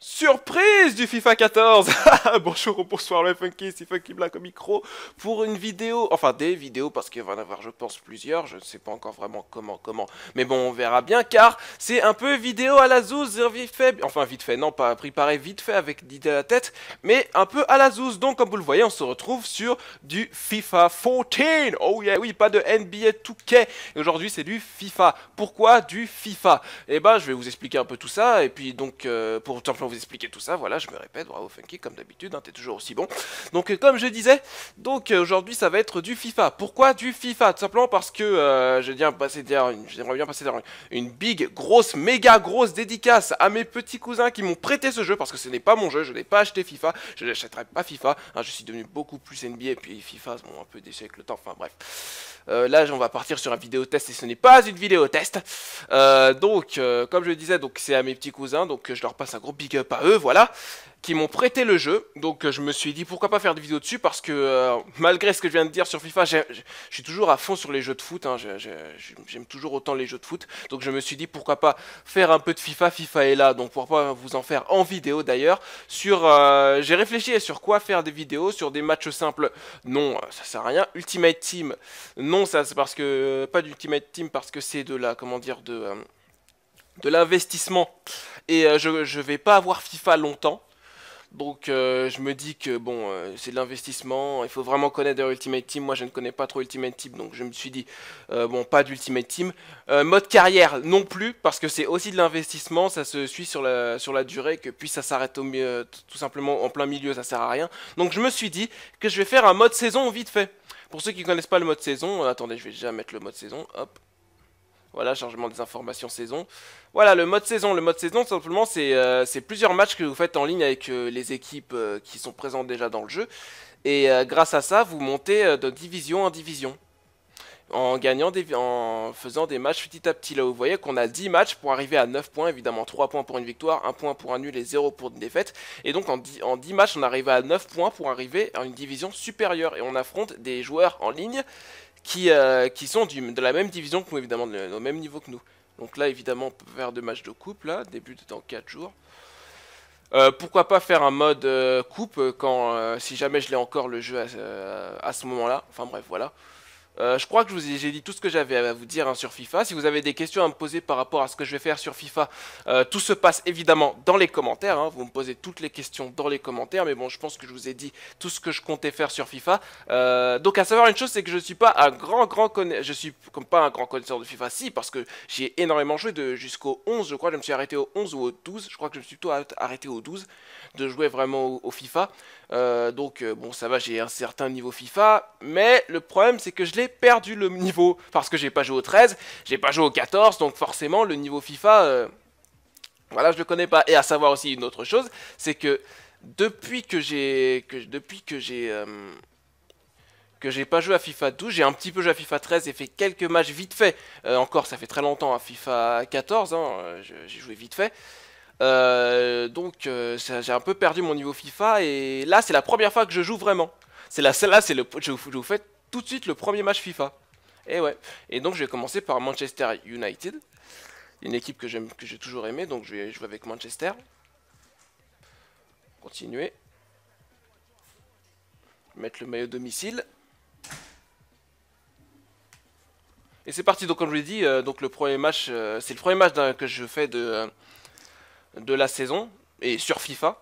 Surprise du FIFA 14 Bonjour ou bonsoir le Funky, c'est Funky Black au micro pour une vidéo, enfin des vidéos parce qu'il va en avoir je pense plusieurs, je ne sais pas encore vraiment comment, comment, mais bon on verra bien car c'est un peu vidéo à la zouze, vite fait, enfin vite fait, non pas préparé vite fait avec l'idée à la tête, mais un peu à la zouze, donc comme vous le voyez on se retrouve sur du FIFA 14, oh oui pas de NBA 2K, aujourd'hui c'est du FIFA, pourquoi du FIFA? Eh ben je vais vous expliquer un peu tout ça et puis donc euh, pour simplement vous expliquer tout ça, voilà, je me répète, bravo Funky, comme d'habitude, hein, t'es toujours aussi bon. Donc, euh, comme je disais, donc euh, aujourd'hui, ça va être du FIFA. Pourquoi du FIFA? Tout simplement parce que euh, passer j'aimerais bien passer derrière une big, grosse, méga grosse dédicace à mes petits cousins qui m'ont prêté ce jeu, parce que ce n'est pas mon jeu, je n'ai pas acheté FIFA, je n'achèterai pas FIFA, hein, je suis devenu beaucoup plus NBA, et puis FIFA, bon, un peu déçu avec le temps, enfin bref. là, on va partir sur un vidéo test et ce n'est pas une vidéo test. donc, comme je disais, c'est à mes petits cousins, donc je leur passe un gros big pas eux, voilà, qui m'ont prêté le jeu. Donc euh, je me suis dit pourquoi pas faire des vidéos dessus? Parce que euh, malgré ce que je viens de dire sur FIFA, je suis toujours à fond sur les jeux de foot. Hein, J'aime toujours autant les jeux de foot. Donc je me suis dit pourquoi pas faire un peu de FIFA. FIFA est là, donc pourquoi pas vous en faire en vidéo d'ailleurs. Sur, euh, j'ai réfléchi sur quoi faire des vidéos sur des matchs simples. Non, ça sert à rien. Ultimate Team, non, ça c'est parce que pas d'Ultimate Team parce que c'est de la comment dire de de l'investissement et euh, je ne vais pas avoir FIFA longtemps. Donc euh, je me dis que bon, euh, c'est de l'investissement, il faut vraiment connaître Ultimate Team. Moi je ne connais pas trop Ultimate Team, donc je me suis dit bon, pas d'Ultimate Team. mode carrière non plus, parce que c'est aussi de l'investissement, ça se suit sur la, sur la durée, que puis ça s'arrête au tout simplement en plein milieu, ça sert à rien. Donc je me suis dit que je vais faire un mode saison vite fait. Pour ceux qui ne connaissent pas le mode saison, attendez, je vais déjà mettre le mode saison, hop. Voilà, chargement des informations saison. Voilà, le mode saison. Le mode saison, simplement, euh, c'est plusieurs matchs que vous faites en ligne avec euh, les équipes euh, qui sont présentes déjà dans le jeu. Et grâce à ça, vous montez de division en division. En gagnant, des, en faisant des matchs petit à petit. Là, vous voyez qu'on a 10 matchs pour arriver à 9 points. Évidemment, 3 points pour une victoire, 1 point pour un nul et 0 pour une défaite. Et donc, en 10, en 10 matchs, on arrive à 9 points pour arriver à une division supérieure. Et on affronte des joueurs en ligne qui, euh, qui sont de la même division que nous, évidemment, au même niveau que nous. Donc là, évidemment, on peut faire deux matchs de coupe, là, début dans 4 jours. Euh, pourquoi pas faire un mode euh, coupe quand, si jamais je l'ai encore le jeu à ce moment-là. Enfin bref, voilà. Euh, je crois que ai, j'ai dit tout ce que j'avais à vous dire hein, sur FIFA. Si vous avez des questions à me poser par rapport à ce que je vais faire sur FIFA, euh, tout se passe évidemment dans les commentaires. Hein. Vous me posez toutes les questions dans les commentaires. Mais bon, je pense que je vous ai dit tout ce que je comptais faire sur FIFA. Euh, donc à savoir une chose, c'est que je suis pas un grand grand connaisseur. Je suis comme pas un grand connaisseur de FIFA, si, parce que j'ai énormément joué jusqu'au 11. Je crois je me suis arrêté au 11 ou au 12. Je crois que je me suis plutôt arrêté au 12 de jouer vraiment au, FIFA. donc bon, ça va, j'ai un certain niveau FIFA. Mais le problème, c'est que je l'ai perdu le niveau parce que j'ai pas joué au 13, j'ai pas joué au 14, donc forcément le niveau FIFA, euh, voilà, je le connais pas. Et à savoir aussi une autre chose, c'est que depuis que j'ai depuis que j'ai euh, que j'ai pas joué à FIFA 12, j'ai un petit peu joué à FIFA 13 et fait quelques matchs vite fait. Euh, encore, ça fait très longtemps à FIFA 14, hein, j'ai joué vite fait. donc j'ai un peu perdu mon niveau FIFA et là c'est la première fois que je joue vraiment. C'est là, là c'est le, je vous fais tout de suite le premier match FIFA. Et donc je vais commencer par Manchester United. Une équipe que j'ai toujours aimé, donc je vais jouer avec Manchester. Continuer. Mettre le maillot domicile. Et c'est parti, donc comme je l'ai dit, euh, donc le premier match, euh, c'est le premier match que je fais de, euh, de la saison, et sur FIFA.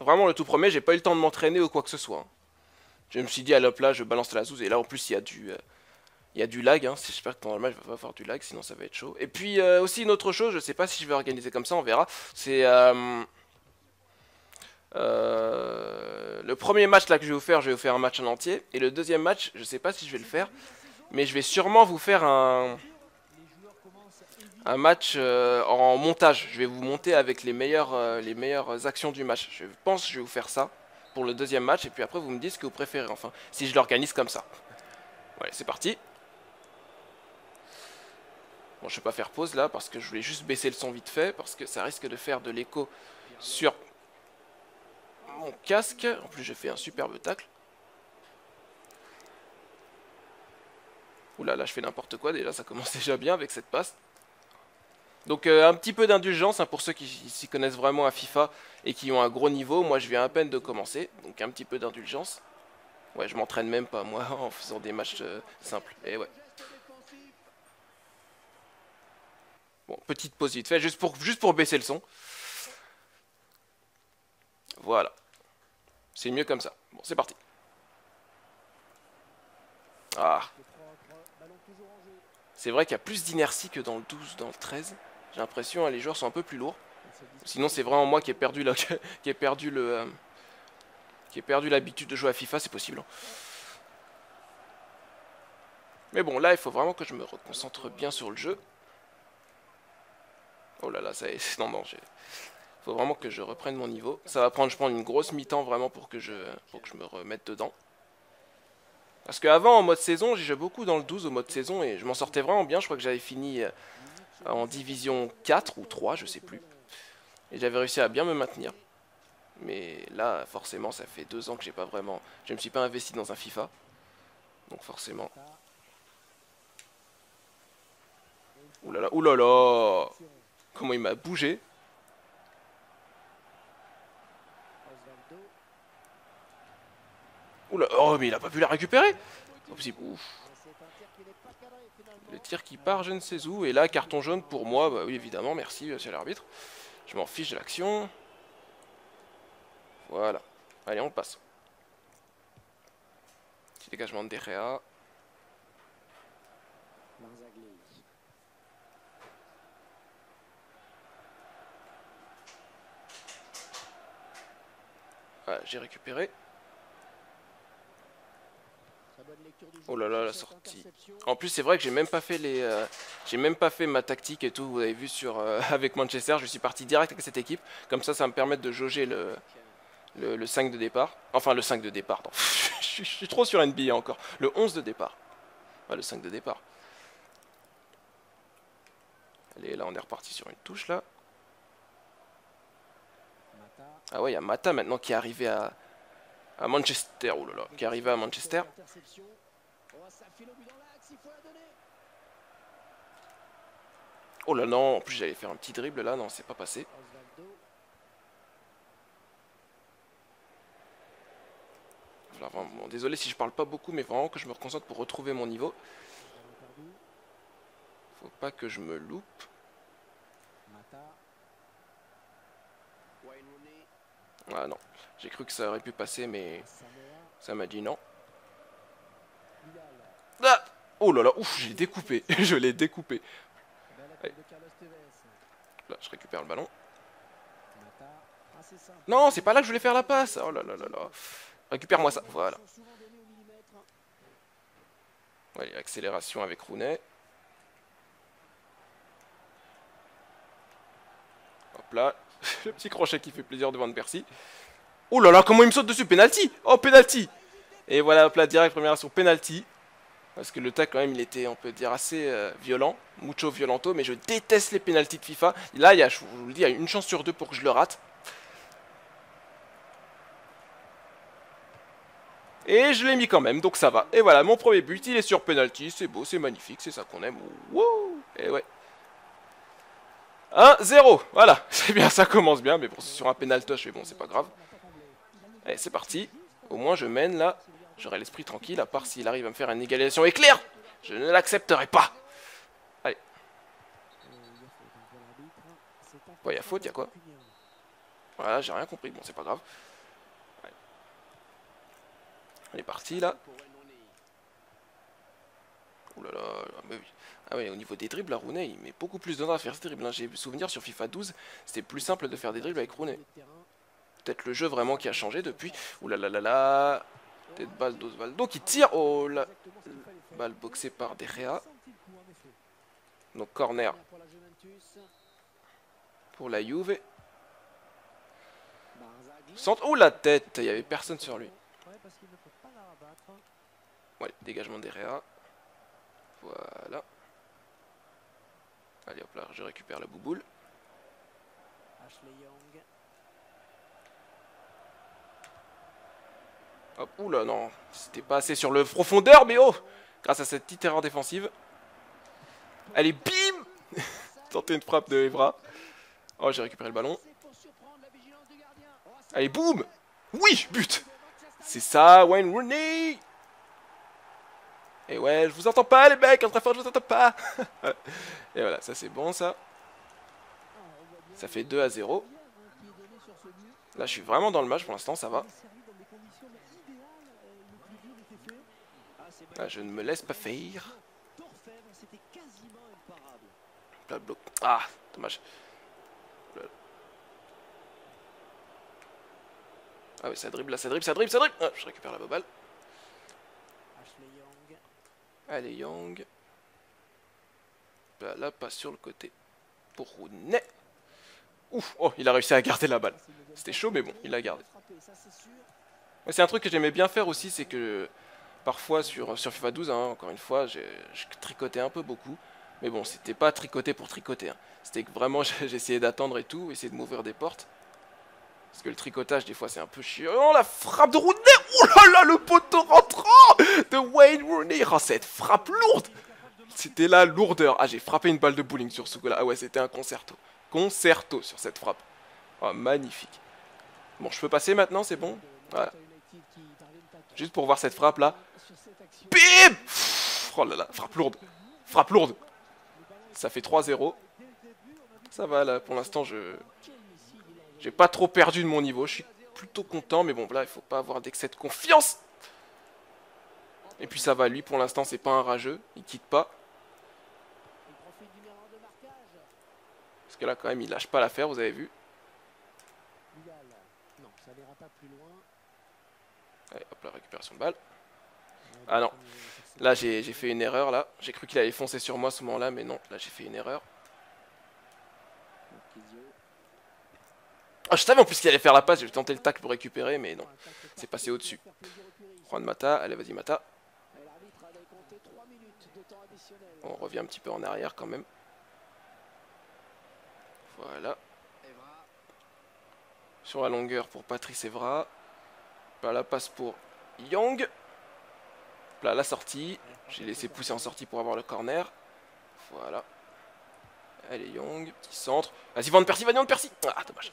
Vraiment le tout premier, j'ai pas eu le temps de m'entraîner ou quoi que ce soit. Je me suis dit, hop là, je balance la zouze. Et là, en plus, il y a du, euh, il y a du lag. Hein. J'espère que pendant le match, il va pas avoir du lag, sinon ça va être chaud. Et puis, euh, aussi, une autre chose, je sais pas si je vais organiser comme ça, on verra. C'est. Euh, le premier match là que je vais vous faire, je vais vous faire un match en entier. Et le deuxième match, je sais pas si je vais le faire. Mais je vais sûrement vous faire un. Un match en montage. Je vais vous monter avec les meilleures, les meilleures actions du match. Je pense que je vais vous faire ça pour le deuxième match, et puis après vous me dites ce que vous préférez, enfin, si je l'organise comme ça. Ouais, c'est parti. Bon, je vais pas faire pause là, parce que je voulais juste baisser le son vite fait, parce que ça risque de faire de l'écho sur mon casque. En plus, j'ai fait un superbe tacle. Oula, là, je fais n'importe quoi, déjà, ça commence déjà bien avec cette passe. Donc un petit peu d'indulgence hein, pour ceux qui s'y connaissent vraiment à FIFA et qui ont un gros niveau. Moi je viens à peine de commencer, donc un petit peu d'indulgence. Ouais, je m'entraîne même pas moi en faisant des matchs simples. Et ouais. Bon, petite pause vite fait, juste pour, juste pour baisser le son. Voilà. C'est mieux comme ça. Bon, c'est parti. Ah. C'est vrai qu'il y a plus d'inertie que dans le 12, dans le 13. J'ai l'impression hein, les joueurs sont un peu plus lourds. Sinon, c'est vraiment moi qui ai perdu la, qui ai perdu le, euh, qui ai perdu l'habitude de jouer à FIFA, c'est possible. Hein. Mais bon, là, il faut vraiment que je me reconcentre bien sur le jeu. Oh là là, ça est. Non, non, faut vraiment que je reprenne mon niveau. Ça va prendre, je pense, une grosse mi-temps vraiment pour que, je, pour que je me remette dedans. Parce qu'avant, en mode saison, j'ai joué beaucoup dans le 12 au mode saison et je m'en sortais vraiment bien. Je crois que j'avais fini euh, en division 4 ou 3, je sais plus. Et j'avais réussi à bien me maintenir. Mais là, forcément, ça fait deux ans que j'ai pas vraiment... Je me suis pas investi dans un FIFA. Donc forcément... Oulala, oulala Comment il m'a bougé. Oula, oh mais il a pas pu la récupérer Ouf. Le tir qui part je ne sais où, et là carton jaune pour moi, bah oui évidemment, merci monsieur l'arbitre. Je m'en fiche de l'action. Voilà. Allez on passe. Petit dégagement de Derrea. j'ai récupéré. Oh là là, la sortie. En plus, c'est vrai que j'ai même pas fait les, euh, j'ai même pas fait ma tactique et tout. Vous avez vu sur euh, avec Manchester, je suis parti direct avec cette équipe. Comme ça, ça me permet de jauger le, le, 5 de départ. Enfin, le 5 de départ. je, suis trop sur NBA encore. Le 11 de départ. le 5 de départ. Allez, là, on est reparti sur une touche là. Ah ouais, il y a Mata maintenant qui est arrivé à, à Manchester. Oh là là, qui arrivé à Manchester. Oh là non, en plus j'allais faire un petit dribble là, non, c'est pas passé. désolé si je parle pas beaucoup, mais vraiment que je me reconcentre pour retrouver mon niveau. Faut pas que je me loupe. Ah non, j'ai cru que ça aurait pu passer, mais ça m'a dit non. Ah oh là là, ouf, j'ai découpé, je l'ai découpé. Là, je récupère le ballon. Non, c'est pas là que je voulais faire la passe. Oh là là là là. Récupère-moi ça, voilà. Ouais, accélération avec Rounet. Hop là, le petit crochet qui fait plaisir devant de Percy. Oh là là, comment il me saute dessus Penalty Oh, penalty Et voilà, là, direct, première action, penalty. Parce que le tac, quand même, il était, on peut dire, assez euh, violent. Mucho violento, mais je déteste les penalties de FIFA. Là, il y a, je vous le dis, il y a une chance sur deux pour que je le rate. Et je l'ai mis quand même, donc ça va. Et voilà, mon premier but, il est sur penalty. C'est beau, c'est magnifique, c'est ça qu'on aime. Wow Et ouais. 1-0, voilà, c'est bien, ça commence bien, mais bon, c'est sur un pénaltoche, mais bon, c'est pas grave. Allez, c'est parti. Au moins, je mène, là. J'aurai l'esprit tranquille, à part s'il arrive à me faire une égalisation éclair. Je ne l'accepterai pas. Allez. Bon, il y a faute, il y a quoi? Voilà, j'ai rien compris, bon, c'est pas grave. Allez. On est parti, là. Ouh là, ah, oui. Ah oui, au niveau des dribbles, Rooney, il met beaucoup plus de temps à faire ce dribble. Hein. J'ai souvenir sur FIFA 12, c'était plus simple de faire des dribbles avec Rooney. Peut-être le jeu vraiment qui a changé depuis. Ouh là là là là. Peut-être balle d'Osvaldo qui tire. Oh là. Balle boxée par Derrea. Donc corner pour la Juve. Centre. Oh la tête, il n'y avait personne sur lui. Ouais, dégagement Derrea. Voilà. Allez hop là, je récupère la bouboule. Hop, oula non, c'était pas assez sur le profondeur, mais oh Grâce à cette petite erreur défensive. Allez, bim Tenter une frappe de Evra. Oh, j'ai récupéré le ballon. Allez, boum Oui, but C'est ça, Wayne Rooney Et ouais, je vous entends pas, les mecs, très fort, je vous entends pas Et voilà, ça c'est bon, ça. Ça fait 2 à 0. Là, je suis vraiment dans le match pour l'instant, ça va. Là, je ne me laisse pas faire. Ah, dommage. Ah oui, ça dribble, là, ça dribble, ça dribble, ça dribble ah, Je récupère la balle. Allez, Young. Là, là, pas sur le côté. Pour Rounet. Ouf, oh, il a réussi à garder la balle. C'était chaud, mais bon, il l'a gardé. C'est un truc que j'aimais bien faire aussi, c'est que parfois sur, sur FIFA 12, hein, encore une fois, je tricotais un peu beaucoup. Mais bon, c'était pas tricoter pour tricoter. Hein. C'était que vraiment, j'essayais d'attendre et tout, essayer de m'ouvrir des portes. Parce que le tricotage, des fois, c'est un peu chiant. Oh, la frappe de Rooney Oh là là, le poteau rentrant de Wayne Rooney Oh, cette frappe lourde C'était la lourdeur. Ah, j'ai frappé une balle de bowling sur ce coup-là. Ah ouais, c'était un concerto. Concerto sur cette frappe. Oh, magnifique. Bon, je peux passer maintenant, c'est bon? Juste pour voir cette frappe-là. Bim Oh là là, frappe lourde. Frappe lourde. Ça fait 3-0. Ça va là, pour l'instant je... J'ai pas trop perdu de mon niveau, je suis plutôt content, mais bon là il faut pas avoir d'excès de confiance. Et puis ça va, lui pour l'instant c'est pas un rageux, il quitte pas. Parce que là quand même il lâche pas l'affaire, vous avez vu. Allez, hop la récupération de balle. Ah non, Là, j'ai fait une erreur, là. J'ai cru qu'il allait foncer sur moi à ce moment-là, mais non. Là, j'ai fait une erreur. Ah, je savais en plus qu'il allait faire la passe. J'ai tenté le tac pour récupérer, mais non. C'est passé au-dessus. Juan Mata. Allez, vas-y, Mata. On revient un petit peu en arrière, quand même. Voilà. Sur la longueur pour Patrice Evra. Là, la passe pour Young. Là, la sortie. J'ai laissé pousser en sortie pour avoir le corner. Voilà. Allez, Young, petit centre. Vas-y, Van Persie, Van Persie Ah, dommage.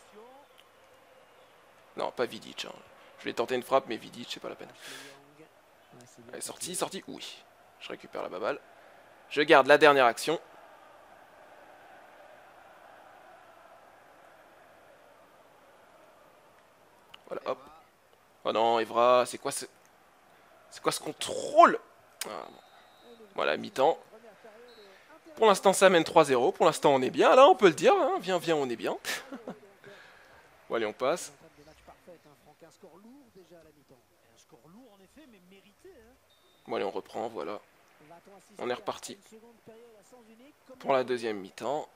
Non, pas Vidic. Hein. Je voulais tenter une frappe, mais Vidic, c'est pas la peine. Allez, sortie, sortie. Oui. Je récupère la balle. Je garde la dernière action. Voilà, hop. Oh non, Evra, c'est quoi ce... C'est quoi ce contrôle? Ah, Voilà, mi-temps. Pour l'instant, ça mène 3-0. Pour l'instant, on est bien. Là, on peut le dire. Hein. Viens, viens, on est bien. bon, allez, on passe. Bon, allez, on reprend. Voilà. On est reparti. Pour la deuxième mi-temps.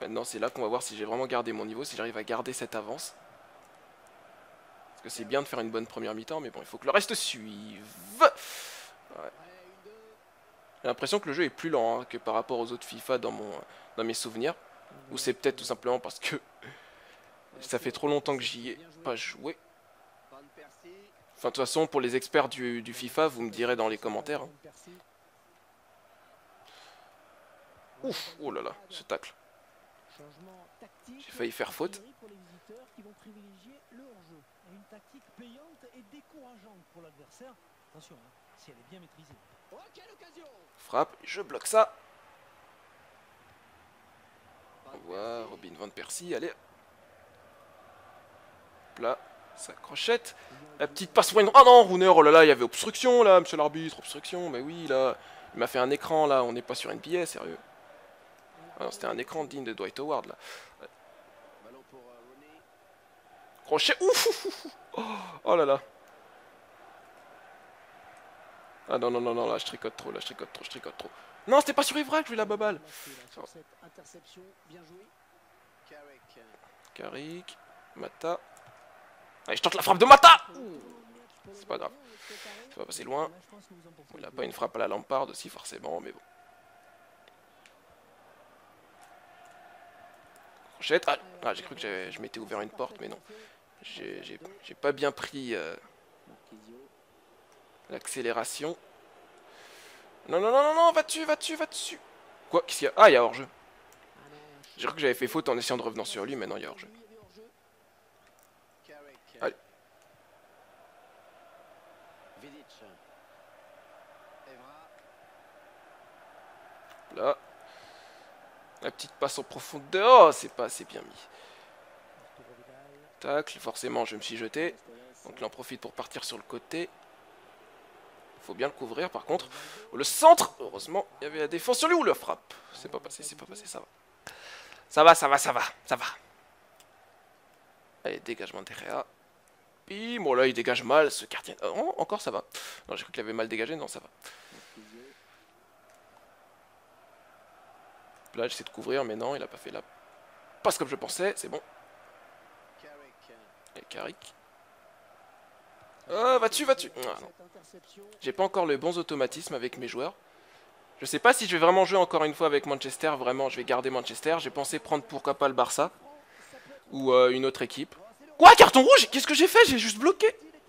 Maintenant, c'est là qu'on va voir si j'ai vraiment gardé mon niveau, si j'arrive à garder cette avance. Parce que c'est bien de faire une bonne première mi-temps, mais bon, il faut que le reste suive. J'ai l'impression que le jeu est plus lent hein, que par rapport aux autres FIFA dans, mon, dans mes souvenirs. Ou c'est peut-être tout simplement parce que ça fait trop longtemps que j'y ai pas joué. Enfin, de toute façon, pour les experts du, FIFA, vous me direz dans les commentaires. Hein. Ouf, oh là là, ce tacle. J'ai failli faire faute Frappe, je bloque ça. On voit Robin Van Persie, allez. Là, sa crochette. La petite passe Wayne. Ah non, Runner, oh là là, il y avait obstruction là, monsieur l'arbitre, obstruction. Mais oui, là, il m'a fait un écran là, on n'est pas sur NBA, sérieux. Ah c'était un écran digne de Dwight Howard là. Crochet. Ouf, Oh là là. Ah non, non, non, non, là je tricote trop, là je tricote trop, je tricote trop. Non, c'était pas sur Evra que je la baballe. Carrick, Mata. Allez, je tente la frappe de Mata C'est pas grave. Ça va passer loin. Il a pas une frappe à la lamparde aussi, forcément, mais bon. Crochette. Ah, ah j'ai cru que je m'étais ouvert une porte, mais non. J'ai pas bien pris euh, l'accélération. Non, non, non, non, non, va dessus, va dessus, va dessus. Quoi? Qu'est-ce qu'il y a? Ah, il y a hors-jeu. J'ai cru que j'avais fait faute en essayant de revenir sur lui, mais non, il y a hors-jeu. Allez. La petite passe en profondeur. Oh, c'est pas assez bien mis. Tacle, forcément, je me suis jeté. Donc là, on profite pour partir sur le côté. Faut bien le couvrir, par contre. Le centre Heureusement, il y avait la défense sur lui ou le frappe? C'est pas passé, c'est pas passé, ça va. Ça va, ça va, ça va, ça va. Allez, dégagement derrière. Bim, bon là, il dégage mal, ce quartier. Oh, encore, ça va. Non, j'ai cru qu'il avait mal dégagé, non, ça va. Là, j'essaie de couvrir, mais non, il a pas fait la passe comme je pensais, c'est bon. Et Carrick. Oh, va-tu, va-tu ah, J'ai pas encore le bons automatismes avec mes joueurs. Je sais pas si je vais vraiment jouer encore une fois avec Manchester. Vraiment, je vais garder Manchester. J'ai pensé prendre pourquoi pas le Barça. Ou euh, une autre équipe. Quoi Carton rouge? Qu'est-ce que j'ai fait? J'ai juste bloqué.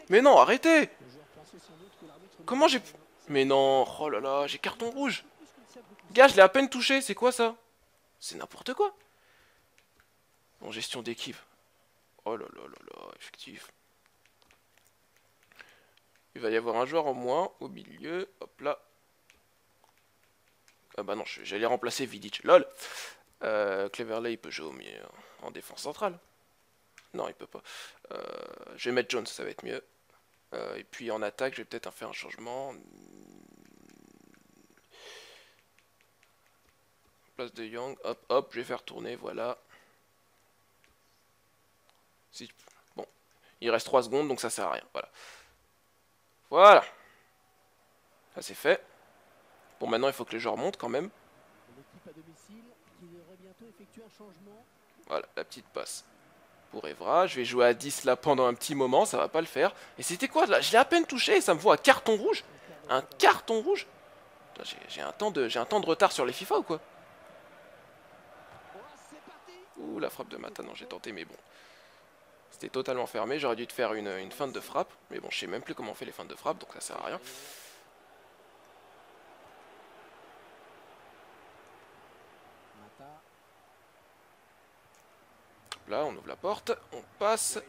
Mais non, arrêtez Comment j'ai... Mais non, oh là là, j'ai carton rouge. Gars, je l'ai à peine touché, c'est quoi ça? C'est n'importe quoi. Bon, gestion d'équipe. Oh là là là là, effectif. Il va y avoir un joueur en moins au milieu. Hop là. Ah bah non, j'allais remplacer Vidic. LOL euh, Cleverley, il peut jouer au mieux en défense centrale. Non, il peut pas. Euh, je vais mettre Jones, ça va être mieux. Euh, et puis en attaque, je vais peut-être faire un changement. Place de Young, hop, hop, je vais faire tourner, voilà. Si, bon, il reste 3 secondes, donc ça sert à rien, voilà. Voilà. Ça c'est fait. Bon, maintenant il faut que les joueurs montent quand même. Voilà, la petite passe pour Evra. Je vais jouer à 10 là pendant un petit moment, ça va pas le faire. Et c'était quoi là? Je l'ai à peine touché et ça me voit un carton rouge. Un carton rouge? J'ai un, temps de, un temps de retard sur les FIFA ou quoi? La frappe de Mata, non j'ai tenté mais bon. C'était totalement fermé, j'aurais dû te faire une, une feinte de frappe. Mais bon, je sais même plus comment on fait les feintes de frappe, donc ça sert à rien. Là, on ouvre la porte, on passe.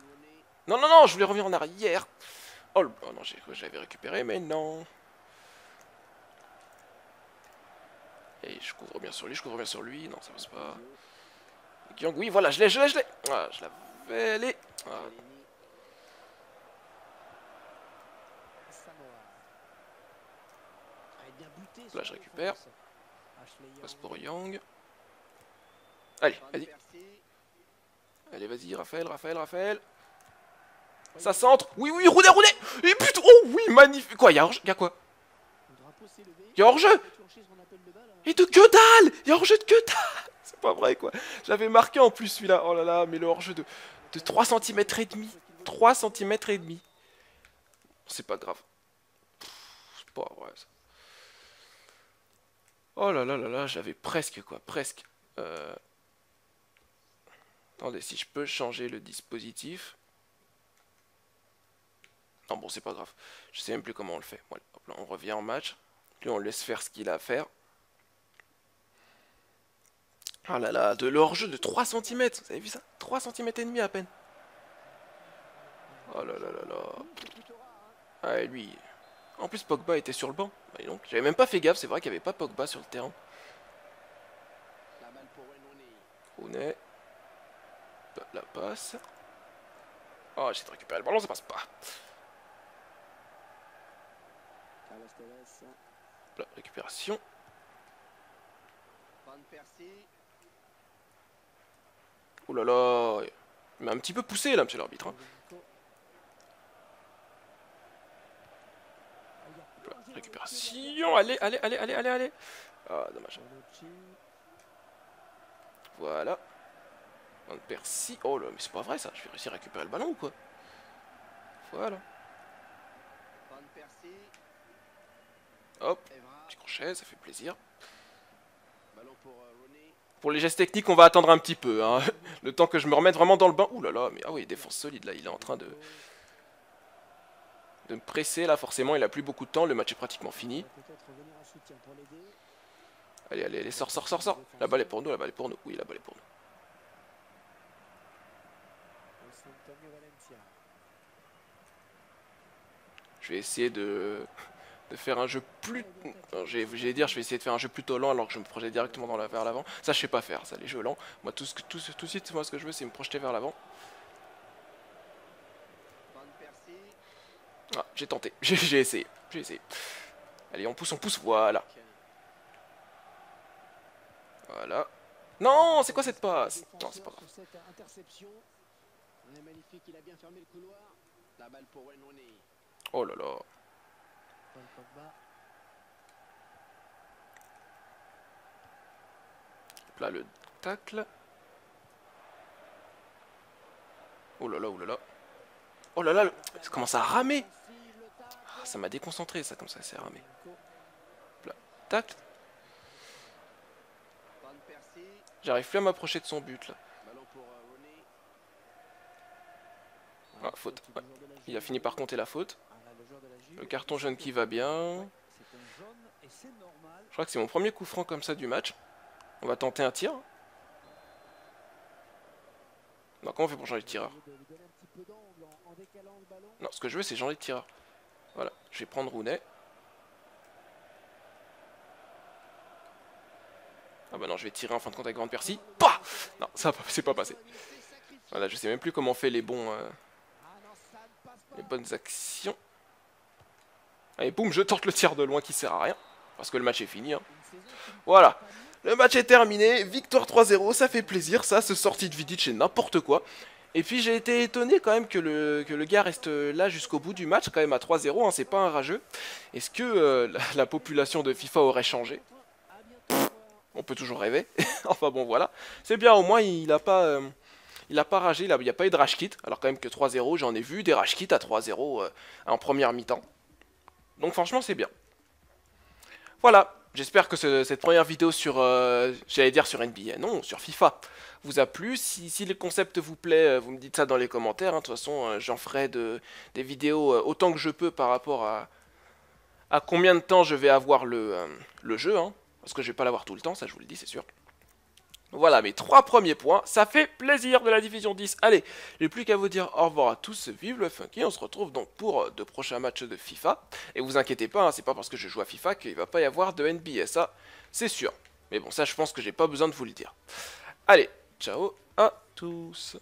Non, non, non, je voulais revenir en arrière. Oh, oh non, j'avais récupéré, mais non. Et je couvre bien sur lui, je couvre bien sur lui. Non, ça passe pas. Oui, voilà, je l'ai, je l'ai, je l'ai. Ah, je l'avais, allez. Ah. Là, je récupère. Passe pour Yang. Allez, vas-y. Allez, vas-y, Raphaël, Raphaël, Raphaël. Ça centre. Oui, oui, roulez, roulez. Et putain, oh oui, magnifique. Quoi, y'a y a quoi? Y'a hors-jeu Et de que dalle Y'a hors-jeu de que dalle pas vrai, quoi. J'avais marqué en plus celui-là. Oh là là, mais le hors-jeu de, de 3 cm et demi. 3 cm et demi. C'est pas grave. C'est pas vrai, ça. Oh là là là là, j'avais presque, quoi, presque. Euh... Attendez, si je peux changer le dispositif. Non, bon, c'est pas grave. Je sais même plus comment on le fait. on revient en match. Puis on laisse faire ce qu'il a à faire. Ah là là, de l'hors-jeu de 3 cm. Vous avez vu ça? 3 cm et demi à peine. Oh là là là là. Ah, lui. En plus, Pogba était sur le banc. Donc, j'avais même pas fait gaffe. C'est vrai qu'il n'y avait pas Pogba sur le terrain. Rooney la passe. Oh, j'ai récupéré le ballon, ça passe pas. La récupération. Oh là là, il m'a un petit peu poussé là, monsieur l'arbitre. Hein. récupération, allez, allez, allez, allez, allez, allez. Ah, dommage. Voilà. Van Persie. Oh là, mais c'est pas vrai ça. Je vais réussir à récupérer le ballon ou quoi? Voilà. Hop, petit crochet, ça fait plaisir. Pour les gestes techniques, on va attendre un petit peu. Hein. Le temps que je me remette vraiment dans le bain. Ouh là là, mais ah oui, défense solide là, il est en train de... de me presser là forcément il a plus beaucoup de temps, le match est pratiquement fini. Allez, allez, allez, sors, sors, sors, sors. La balle est pour nous, la balle est pour nous. Oui, la balle est pour nous. Je vais essayer de, de faire un jeu plus... J'allais dire, je vais essayer de faire un jeu plutôt lent alors que je me projette directement dans vers l'avant. Ça, je sais pas faire, ça, les jeux lents. Moi, tout, ce, tout, tout de suite, moi, ce que je veux, c'est me projeter vers l'avant. Ah, j'ai tenté, j'ai essayé, j'ai essayé. Allez, on pousse, on pousse, voilà. Voilà. Non, c'est quoi cette passe? Non, c'est pas grave. Oh là là. Là, le tacle. Oh là là, oh là là. Oh là là, ça commence à ramer. Ah, ça m'a déconcentré, ça, comme ça, c'est ramé. Là, tacle. J'arrive plus à m'approcher de son but là. Ah, faute. Il a fini par compter la faute. Le carton jaune qui va bien. Je crois que c'est mon premier coup franc comme ça du match. On va tenter un tir. Non, comment on fait pour changer de tireur? Non, ce que je veux, c'est changer de tireur. Voilà, je vais prendre Rounet. Ah bah non, je vais tirer en fin de compte avec Grande Percy. Pas Non, ça c'est pas passé. Voilà, je sais même plus comment on fait les bons... Euh, les bonnes actions. Allez, boum, je tente le tir de loin qui sert à rien. Parce que le match est fini. Hein. Voilà. Le match est terminé. Victoire 3-0. Ça fait plaisir, ça. Ce sortie de Vidic, c'est n'importe quoi. Et puis j'ai été étonné quand même que le, gars reste là jusqu'au bout du match, quand même à 3-0, hein, c'est pas un rageux. Est-ce que euh, la, population de FIFA aurait changé? On peut toujours rêver. enfin bon voilà. C'est bien au moins il a pas... Euh, il pas ragé, il n'y a pas eu de rage kit, alors quand même que 3-0, j'en ai vu des rage à 3-0 euh, en première mi-temps. Donc franchement c'est bien. Voilà, j'espère que cette première vidéo sur, j'allais dire sur NBA, non, sur FIFA, vous a plu. Si, le concept vous plaît, euh, vous me dites ça dans les commentaires. Hein. De toute façon, euh, j'en ferai de, des vidéos euh, autant que je peux par rapport à, à combien de temps je vais avoir le, le jeu. Hein. Parce que je vais pas l'avoir tout le temps, ça je vous le dis, c'est sûr. Voilà mes trois premiers points, ça fait plaisir de la division 10. Allez, j'ai plus qu'à vous dire au revoir à tous, vive le funky, on se retrouve donc pour de prochains matchs de FIFA. Et vous inquiétez pas, hein, c'est pas parce que je joue à FIFA qu'il va pas y avoir de NBA, ça c'est sûr. Mais bon, ça je pense que j'ai pas besoin de vous le dire. Allez, Ciao à tous